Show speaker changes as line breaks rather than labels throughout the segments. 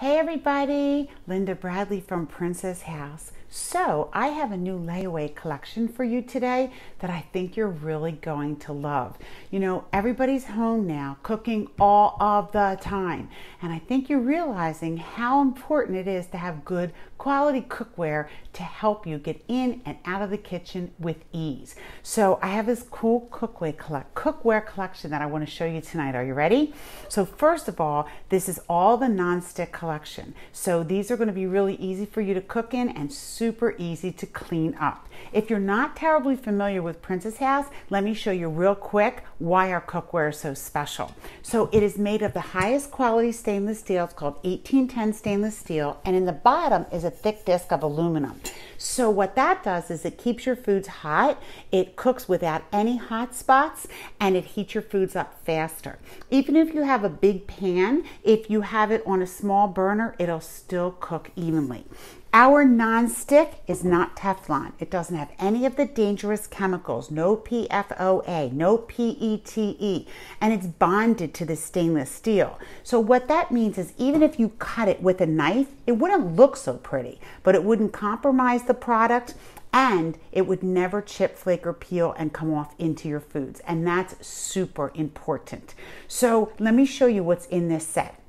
Hey everybody, Linda Bradley from Princess House. So, I have a new layaway collection for you today that I think you're really going to love. You know, everybody's home now, cooking all of the time. And I think you're realizing how important it is to have good quality cookware to help you get in and out of the kitchen with ease. So, I have this cool cookware, cookware collection that I want to show you tonight. Are you ready? So, first of all, this is all the non-stick collection. So, these are going to be really easy for you to cook in and super easy to clean up. If you're not terribly familiar with Princess House, let me show you real quick why our cookware is so special. So it is made of the highest quality stainless steel. It's called 1810 stainless steel. And in the bottom is a thick disc of aluminum. So what that does is it keeps your foods hot, it cooks without any hot spots, and it heats your foods up faster. Even if you have a big pan, if you have it on a small burner, it'll still cook evenly. Our non-stick is not Teflon. It doesn't have any of the dangerous chemicals, no PFOA, no PETE, and it's bonded to the stainless steel. So what that means is even if you cut it with a knife, it wouldn't look so pretty, but it wouldn't compromise the product and it would never chip, flake, or peel and come off into your foods. And that's super important. So let me show you what's in this set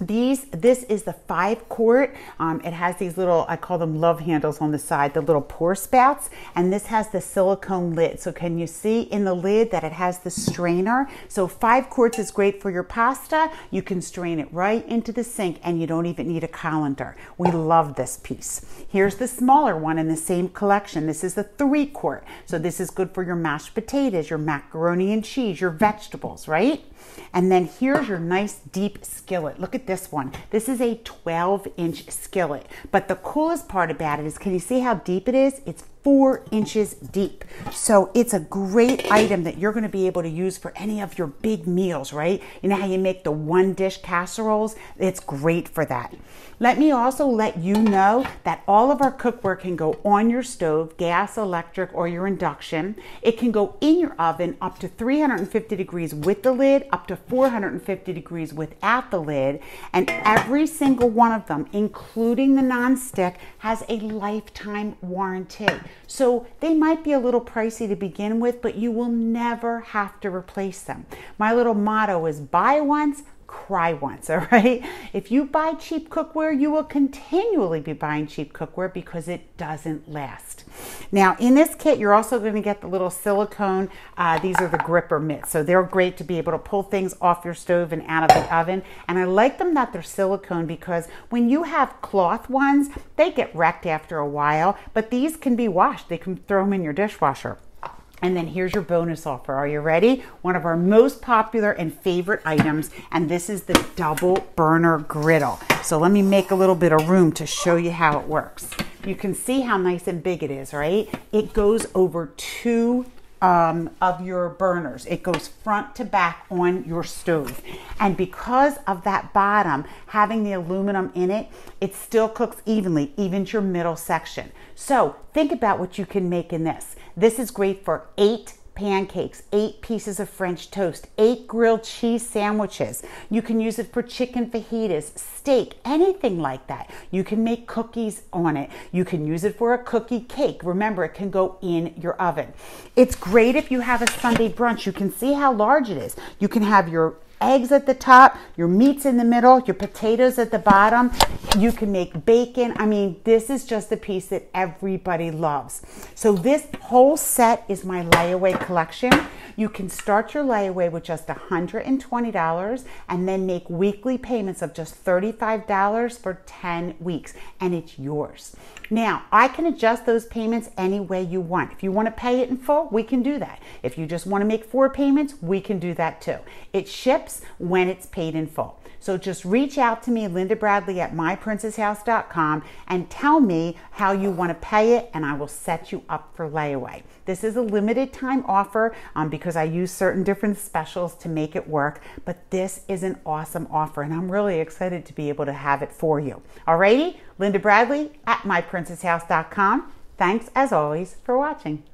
these this is the five quart. Um, it has these little i call them love handles on the side the little pour spouts. And this has the silicone lid. So can you see in the lid that it has the strainer? So five quarts is great for your pasta. You can strain it right into the sink and you don't even need a colander. We love this piece. Here's the smaller one in the same collection. This is the three quart. So this is good for your mashed potatoes your macaroni and cheese your vegetables right? And then here's your nice deep skillet. Look at this one. This is a 12 inch skillet. But the coolest part about it is, can you see how deep it is? It's four inches deep. So it's a great item that you're going to be able to use for any of your big meals, right? You know how you make the one dish casseroles? It's great for that. Let me also let you know that all of our cookware can go on your stove, gas, electric, or your induction. It can go in your oven up to 350 degrees with the lid, up to 450 degrees without the lid. And every single one of them, including the non-stick, has a lifetime warranty. So they might be a little pricey to begin with, but you will never have to replace them. My little motto is buy once, cry once, all right? If you buy cheap cookware, you will continually be buying cheap cookware because it doesn't last. Now, in this kit, you're also going to get the little silicone. Uh, these are the gripper mitts, so they're great to be able to pull things off your stove and out of the oven. And I like them that they're silicone because when you have cloth ones, they get wrecked after a while, but these can be washed. They can throw them in your dishwasher. And then here's your bonus offer. Are you ready? One of our most popular and favorite items, and this is the double burner griddle. So let me make a little bit of room to show you how it works. You can see how nice and big it is, right? It goes over two um, of your burners. It goes front to back on your stove. And because of that bottom having the aluminum in it, it still cooks evenly, even to your middle section. So think about what you can make in this. This is great for eight pancakes, eight pieces of French toast, eight grilled cheese sandwiches. You can use it for chicken fajitas, steak, anything like that. You can make cookies on it. You can use it for a cookie cake. Remember, it can go in your oven. It's great if you have a Sunday brunch. You can see how large it is. You can have your eggs at the top, your meats in the middle, your potatoes at the bottom. You can make bacon. I mean, this is just a piece that everybody loves. So this whole set is my layaway collection. You can start your layaway with just $120 and then make weekly payments of just $35 for 10 weeks and it's yours. Now, I can adjust those payments any way you want. If you want to pay it in full, we can do that. If you just want to make four payments, we can do that too. It ships when it's paid in full. So just reach out to me, Linda Bradley at myprincesshouse.com, and tell me how you want to pay it, and I will set you up for layaway. This is a limited time offer um, because I use certain different specials to make it work, but this is an awesome offer, and I'm really excited to be able to have it for you. Alrighty, Linda Bradley at myprincesshouse.com. Thanks as always for watching.